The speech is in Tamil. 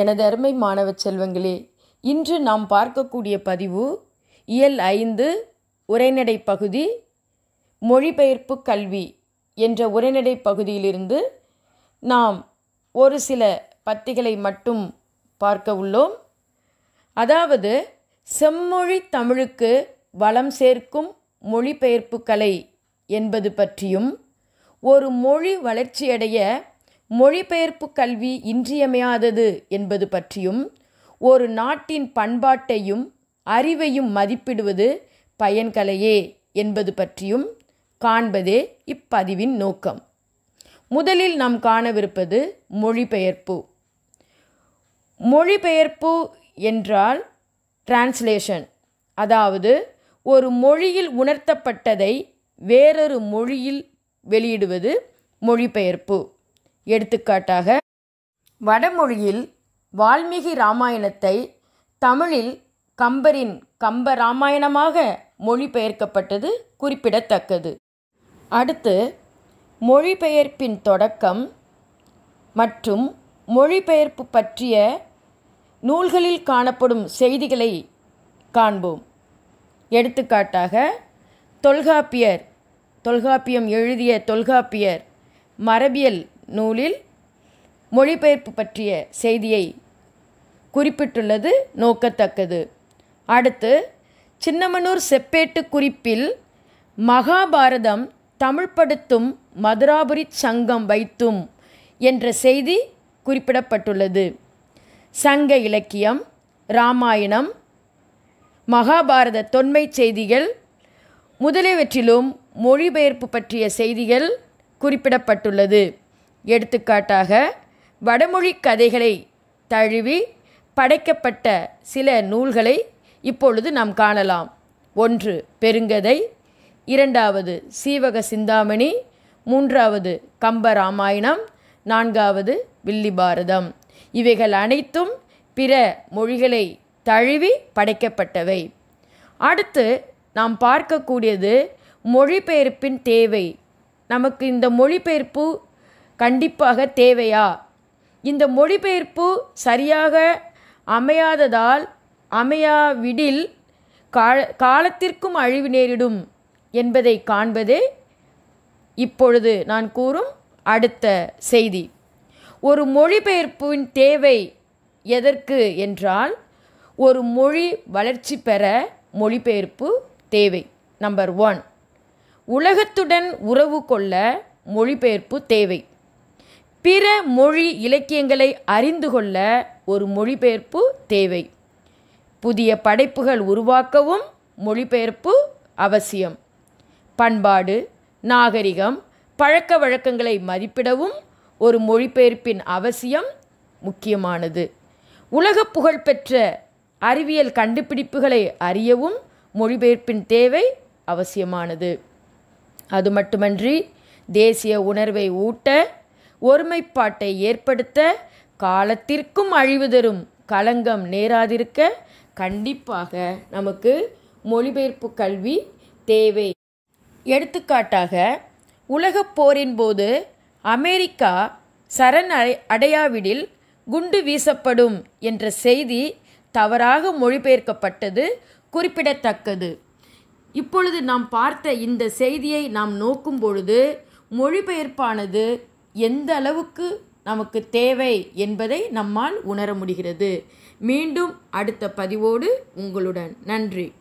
எனது அருமை மாணவ செல்வங்களே இன்று நாம் பார்க்கக்கூடிய பதிவு இயல் ஐந்து உரைநடை பகுதி மொழிபெயர்ப்பு கல்வி என்ற உரைநடை பகுதியிலிருந்து நாம் ஒரு சில பத்திகளை மட்டும் பார்க்க உள்ளோம். அதாவது செம்மொழி தமிழுக்கு வளம் சேர்க்கும் மொழிபெயர்ப்பு கலை என்பது பற்றியும் ஒரு மொழி வளர்ச்சியடைய மொழிபெயர்ப்பு கல்வி இன்றியமையாதது என்பது பற்றியும் ஒரு நாட்டின் பண்பாட்டையும் அறிவையும் மதிப்பிடுவது பயன்கலையே என்பது பற்றியும் காண்பதே இப்பதிவின் நோக்கம். முதலில் நாம் காணவிருப்பது மொழிபெயர்ப்பு. மொழிபெயர்ப்பு என்றால் டிரான்ஸ்லேஷன் அதாவது ஒரு மொழியில் உணர்த்தப்பட்டதை வேறொரு மொழியில் வெளியிடுவது மொழிபெயர்ப்பு. எடுத்துக்காட்டாக வடமொழியில் வால்மீகி ராமாயணத்தை தமிழில் கம்பரின் கம்ப ராமாயணமாக மொழிபெயர்க்கப்பட்டது குறிப்பிடத்தக்கது. அடுத்து மொழிபெயர்ப்பின் தொடக்கம் மற்றும் மொழிபெயர்ப்பு பற்றிய நூல்களில் காணப்படும் செய்திகளை காண்போம். எடுத்துக்காட்டாக தொல்காப்பியர் தொல்காப்பியம் எழுதிய தொல்காப்பியர் மரபியல் நூலில் மொழிபெயர்ப்பு பற்றிய செய்தியை குறிப்பிட்டுள்ளது நோக்கத்தக்கது. அடுத்து சின்னமனூர் செப்பேட்டு குறிப்பில் மகாபாரதம் தமிழ்படுத்தும் மதுராபுரி சங்கம் வைத்தும் என்ற செய்தி குறிப்பிடப்பட்டுள்ளது. சங்க இலக்கியம் இராமாயணம் மகாபாரத தொன்மை செய்திகள் முதலியவற்றிலும் மொழிபெயர்ப்பு பற்றிய செய்திகள் குறிப்பிடப்பட்டுள்ளது. எடுத்துக்காட்டாக வடமொழி கதைகளை தழுவி படைக்கப்பட்ட சில நூல்களை இப்பொழுது நாம் காணலாம். ஒன்று பெருங்கதை. இரண்டாவது சீவக சிந்தாமணி. மூன்றாவது கம்பராமாயணம். நான்காவது வில்லிபாரதம். இவைகள் அனைத்தும் பிற மொழிகளை தழுவி படைக்கப்பட்டவை. அடுத்து நாம் பார்க்கக்கூடியது மொழிபெயர்ப்பின் தேவை. நமக்கு இந்த மொழிபெயர்ப்பு கண்டிப்பாக தேவையா? இந்த மொழிபெயர்ப்பு சரியாக அமையாததால் அமையாவிடில் கால காலத்திற்கும் அழிவு நேரிடும் என்பதை காண்பதே இப்பொழுது நான் கூறும் அடுத்த செய்தி. ஒரு மொழிபெயர்ப்பின் தேவை எதற்கு என்றால் ஒரு மொழி வளர்ச்சி பெற மொழிபெயர்ப்பு தேவை. Number one. உலகத்துடன் உறவு கொள்ள மொழிபெயர்ப்பு தேவை. பிற மொழி இலக்கியங்களை அறிந்து கொள்ள ஒரு மொழிபெயர்ப்பு தேவை. புதிய படைப்புகள் உருவாக்கவும் மொழிபெயர்ப்பு அவசியம். பண்பாடு நாகரிகம் பழக்க வழக்கங்களை மதிப்பிடவும் ஒரு மொழிபெயர்ப்பின் அவசியம் முக்கியமானது. உலக புகழ்பெற்ற அறிவியல் கண்டுபிடிப்புகளை அறியவும் மொழிபெயர்ப்பின் தேவை அவசியமானது. அது மட்டுமன்றி தேசிய உணர்வை ஊட்ட ஒருமைப்பாட்டை ஏற்படுத்த காலத்திற்கும் அழிவு தரும். களங்கம் நேராதிருக்க கண்டிப்பாக நமக்கு மொழிபெயர்ப்பு கல்வி தேவை. எடுத்துக்காட்டாக உலகப் போரின் போது அமெரிக்கா சரண் அடை அடையாவிடில் குண்டு வீசப்படும் என்ற செய்தி தவறாக மொழிபெயர்க்கப்பட்டது குறிப்பிடத்தக்கது. இப்பொழுது நாம் பார்த்த இந்த செய்தியை நாம் நோக்கும் பொழுது மொழிபெயர்ப்பானது எந்த அளவுக்கு நமக்கு தேவை என்பதை நம்மால் உணர முடிகிறது. மீண்டும் அடுத்த பதிவோடு உங்களுடன். நன்றி.